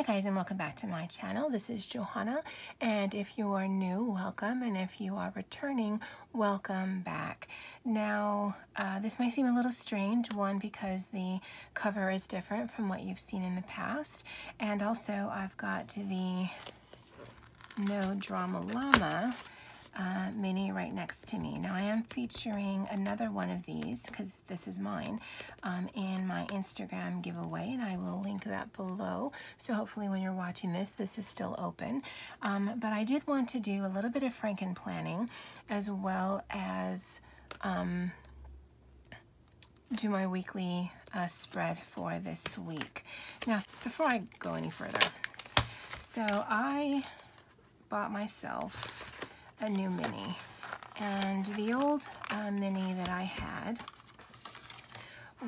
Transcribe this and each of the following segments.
Hi guys and welcome back to my channel. This is Johanna and if you are new, welcome and if you are returning, welcome back. Now uh, this might seem a little strange, one because the cover is different from what you've seen in the past and also I've got the No Drama Llama next to me. Now I am featuring another one of these because this is mine um, in my Instagram giveaway and I will link that below. So hopefully when you're watching this, this is still open. Um, but I did want to do a little bit of Franken planning as well as um, do my weekly uh, spread for this week. Now, before I go any further, so I bought myself a new mini. And the old uh, mini that I had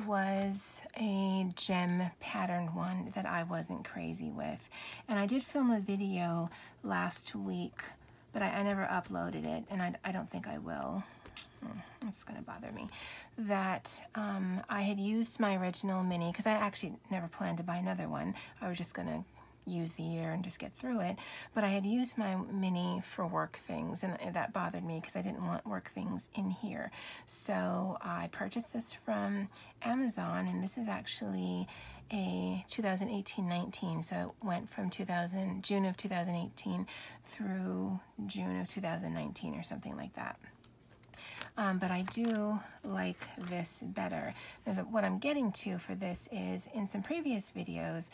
was a gem patterned one that I wasn't crazy with. And I did film a video last week, but I, I never uploaded it, and I, I don't think I will. Hmm, it's gonna bother me. That um, I had used my original mini, because I actually never planned to buy another one. I was just gonna use the year and just get through it. But I had used my mini for work things, and that bothered me because I didn't want work things in here. So I purchased this from Amazon, and this is actually a 2018-19, so it went from 2000 June of 2018 through June of 2019 or something like that. Um, but I do like this better. Now, the, what I'm getting to for this is in some previous videos,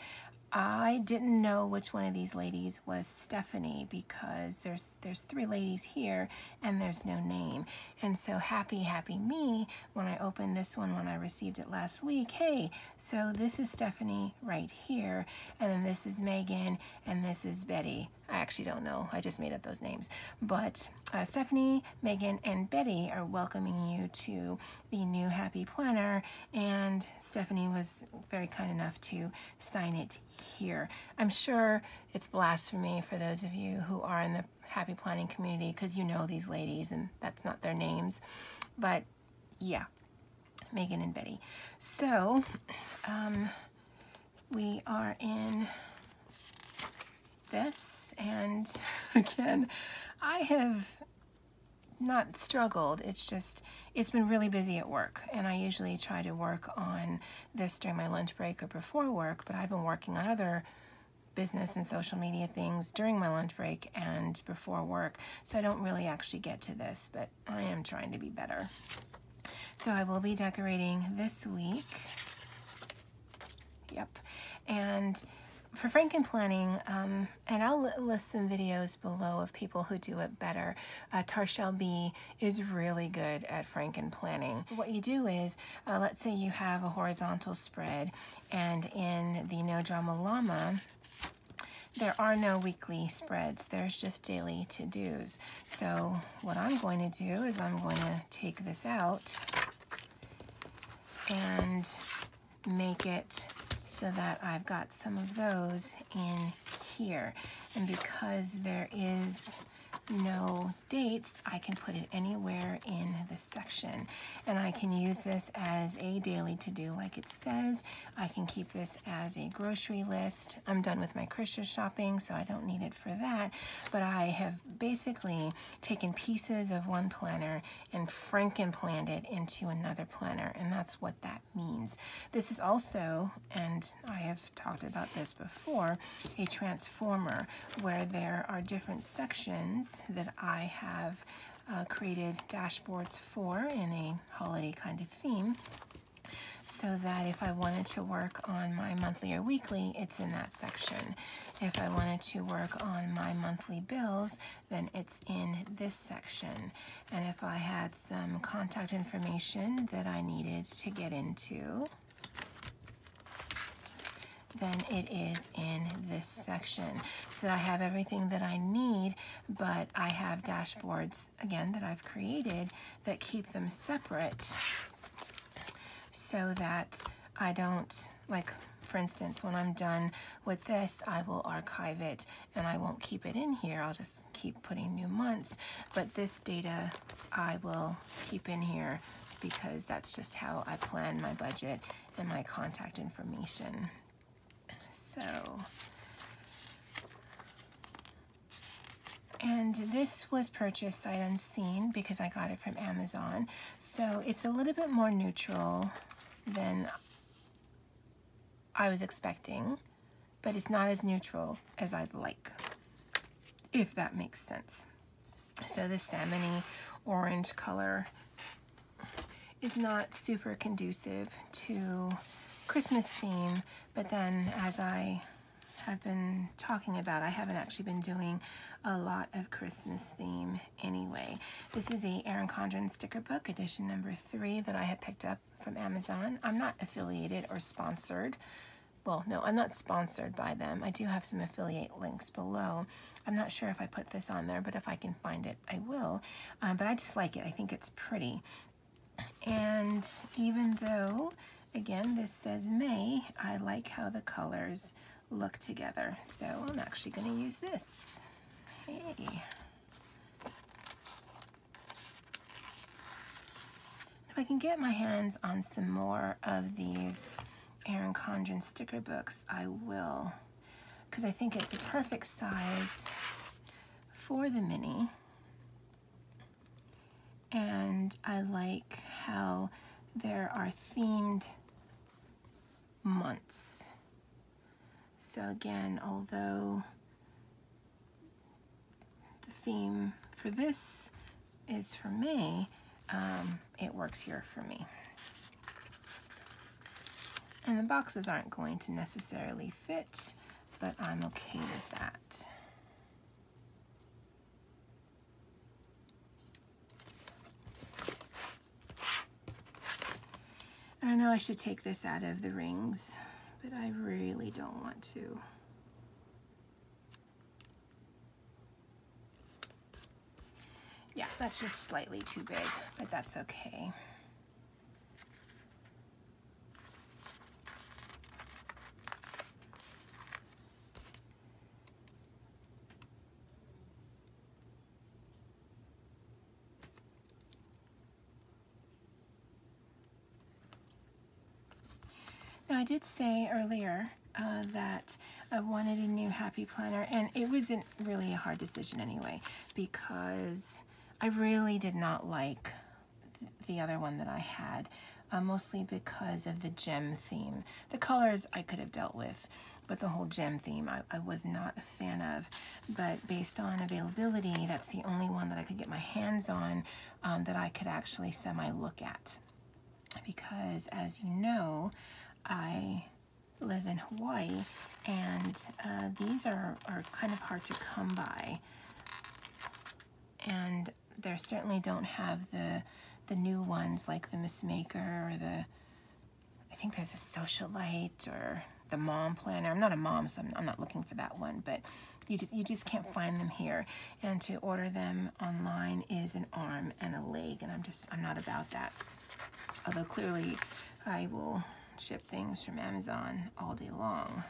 I didn't know which one of these ladies was Stephanie because there's there's three ladies here and there's no name. And so happy, happy me when I opened this one when I received it last week. Hey, so this is Stephanie right here, and then this is Megan, and this is Betty. I actually don't know. I just made up those names. But uh, Stephanie, Megan, and Betty are welcoming you to the new Happy Planner. And Stephanie was very kind enough to sign it here. I'm sure it's blasphemy for those of you who are in the happy planning community because you know these ladies and that's not their names. But yeah, Megan and Betty. So um, we are in this and again I have not struggled. It's just it's been really busy at work and I usually try to work on this during my lunch break or before work but I've been working on other business and social media things during my lunch break and before work so I don't really actually get to this but I am trying to be better. So I will be decorating this week. Yep. And for Franken planning, um, and I'll list some videos below of people who do it better. Uh, Tarchelle B is really good at Franken planning. What you do is, uh, let's say you have a horizontal spread, and in the No Drama Llama, there are no weekly spreads. There's just daily to-dos. So what I'm going to do is I'm going to take this out and make it so that I've got some of those in here. And because there is no dates, I can put it anywhere in the section. And I can use this as a daily to-do like it says. I can keep this as a grocery list. I'm done with my Christmas shopping, so I don't need it for that. But I have basically taken pieces of one planner and franken planned it into another planner, and that's what that means. This is also, and I have talked about this before, a transformer where there are different sections that I have uh, created dashboards for in a holiday kind of theme so that if I wanted to work on my monthly or weekly, it's in that section. If I wanted to work on my monthly bills, then it's in this section. And if I had some contact information that I needed to get into, then it is in this section. So I have everything that I need, but I have dashboards, again, that I've created that keep them separate so that I don't, like, for instance, when I'm done with this, I will archive it and I won't keep it in here. I'll just keep putting new months. But this data I will keep in here because that's just how I plan my budget and my contact information. So, and this was purchased sight unseen because I got it from Amazon. So it's a little bit more neutral than I was expecting, but it's not as neutral as I'd like, if that makes sense. So the salmony orange color is not super conducive to Christmas theme, but then as I have been talking about, I haven't actually been doing a lot of Christmas theme anyway. This is a Erin Condren sticker book, edition number three that I had picked up from Amazon. I'm not affiliated or sponsored. Well, no, I'm not sponsored by them. I do have some affiliate links below. I'm not sure if I put this on there, but if I can find it, I will. Um, but I just like it. I think it's pretty. And even though, again, this says May, I like how the colors look together. So I'm actually going to use this. Hey. If I can get my hands on some more of these Erin Condren sticker books, I will. Because I think it's a perfect size for the mini. And I like how there are themed months. So again, although the theme for this is for May, um, it works here for me. And the boxes aren't going to necessarily fit, but I'm okay with that. And I know I should take this out of the rings, but I really don't want to. Yeah, that's just slightly too big, but that's okay. I did say earlier uh, that I wanted a new Happy Planner, and it wasn't really a hard decision anyway, because I really did not like the other one that I had, uh, mostly because of the gem theme. The colors I could have dealt with, but the whole gem theme I, I was not a fan of. But based on availability, that's the only one that I could get my hands on um, that I could actually semi-look at. Because as you know, I live in Hawaii and uh, these are, are kind of hard to come by and they certainly don't have the the new ones like the Miss Maker or the I think there's a socialite or the mom planner. I'm not a mom, so I'm, I'm not looking for that one, but you just you just can't find them here. And to order them online is an arm and a leg, and I'm just I'm not about that. Although clearly I will ship things from Amazon all day long.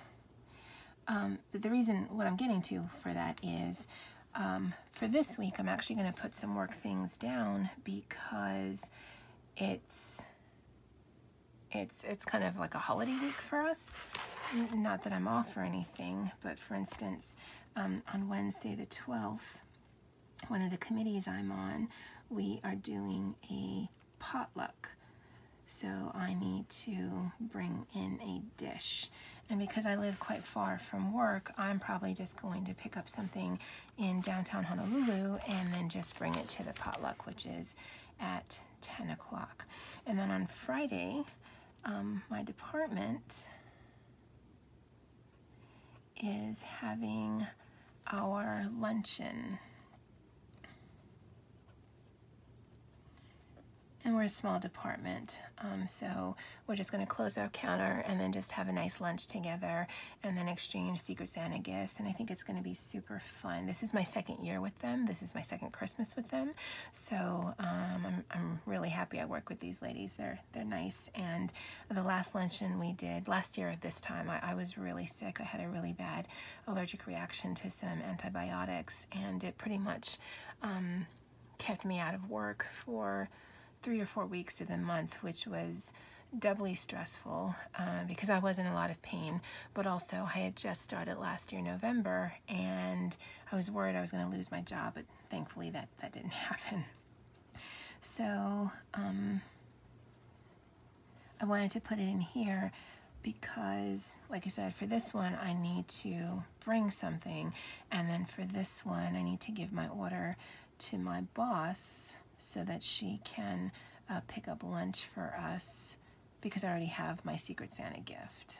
Um, but the reason, what I'm getting to for that is, um, for this week, I'm actually going to put some work things down because it's, it's, it's kind of like a holiday week for us. Not that I'm off or anything, but for instance, um, on Wednesday the 12th, one of the committees I'm on, we are doing a potluck so I need to bring in a dish. And because I live quite far from work, I'm probably just going to pick up something in downtown Honolulu and then just bring it to the potluck, which is at 10 o'clock. And then on Friday, um, my department is having our luncheon and we're a small department um, so we're just going to close our counter and then just have a nice lunch together and then exchange secret santa gifts and i think it's going to be super fun. This is my second year with them. This is my second christmas with them. So um, I'm, I'm really happy i work with these ladies. They're they're nice. And the last luncheon we did last year at this time I, I was really sick. I had a really bad allergic reaction to some antibiotics and it pretty much um, kept me out of work for three or four weeks of the month, which was doubly stressful uh, because I was in a lot of pain, but also I had just started last year, November, and I was worried I was going to lose my job, but thankfully that, that didn't happen. So um, I wanted to put it in here because, like I said, for this one, I need to bring something, and then for this one, I need to give my order to my boss so that she can uh, pick up lunch for us because I already have my Secret Santa gift.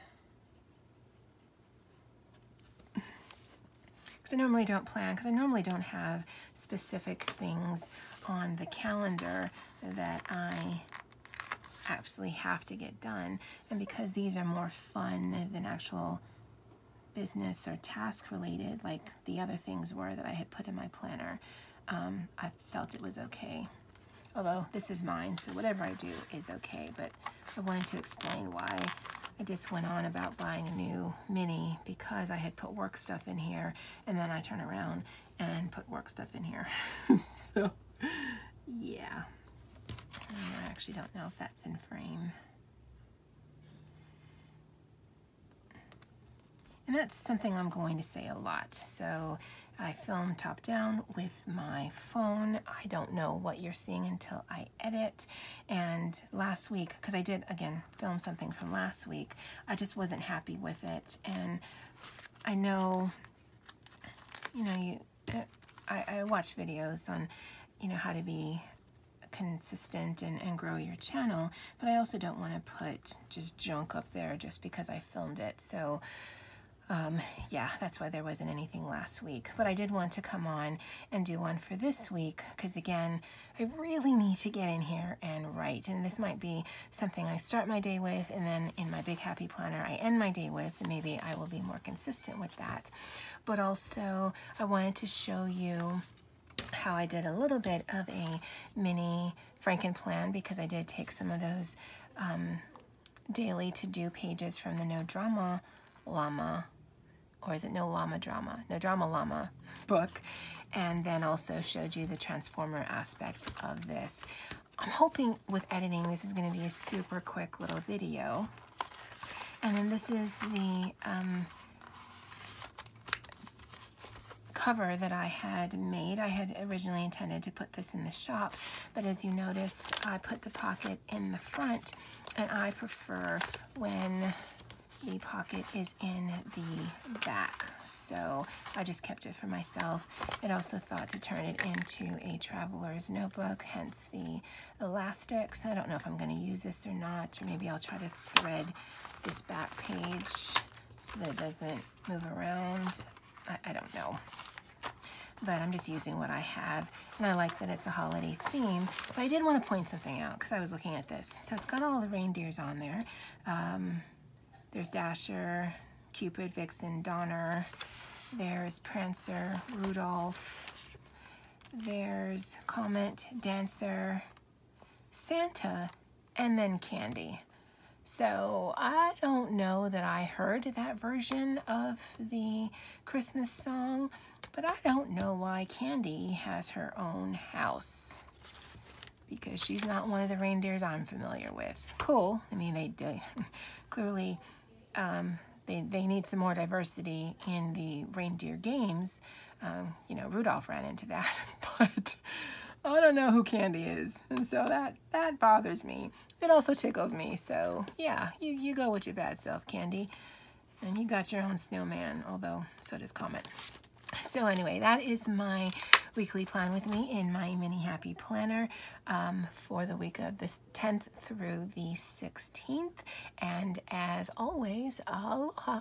Because I normally don't plan, because I normally don't have specific things on the calendar that I absolutely have to get done. And because these are more fun than actual business or task related, like the other things were that I had put in my planner, um, I felt it was okay. Although this is mine, so whatever I do is okay. But I wanted to explain why I just went on about buying a new Mini because I had put work stuff in here and then I turn around and put work stuff in here. so, yeah. I actually don't know if that's in frame. And that's something I'm going to say a lot. So I film top down with my phone. I don't know what you're seeing until I edit. And last week, because I did, again, film something from last week, I just wasn't happy with it. And I know, you know, you, uh, I, I watch videos on, you know, how to be consistent and, and grow your channel, but I also don't want to put just junk up there just because I filmed it. So um, yeah, that's why there wasn't anything last week. But I did want to come on and do one for this week because, again, I really need to get in here and write. And this might be something I start my day with, and then in my Big Happy Planner, I end my day with, and maybe I will be more consistent with that. But also, I wanted to show you how I did a little bit of a mini Franken plan because I did take some of those um, daily to-do pages from the No Drama Llama or is it No Llama Drama? No Drama Llama book. And then also showed you the transformer aspect of this. I'm hoping with editing, this is gonna be a super quick little video. And then this is the um, cover that I had made. I had originally intended to put this in the shop, but as you noticed, I put the pocket in the front, and I prefer when the pocket is in the back. So I just kept it for myself. It also thought to turn it into a traveler's notebook hence the elastics. I don't know if I'm going to use this or not. Or maybe I'll try to thread this back page so that it doesn't move around. I, I don't know. But I'm just using what I have and I like that it's a holiday theme but I did want to point something out because I was looking at this. So it's got all the reindeers on there. Um, there's Dasher, Cupid, Vixen, Donner. There's Prancer, Rudolph. There's Comet, Dancer, Santa, and then Candy. So I don't know that I heard that version of the Christmas song, but I don't know why Candy has her own house because she's not one of the reindeers I'm familiar with. Cool. I mean, they do clearly um, they, they need some more diversity in the reindeer games. Um, you know, Rudolph ran into that, but I don't know who Candy is. And so that, that bothers me. It also tickles me. So yeah, you, you go with your bad self, Candy. And you got your own snowman, although so does Comet. So anyway, that is my weekly plan with me in my mini happy planner um, for the week of the 10th through the 16th. And as always, aloha.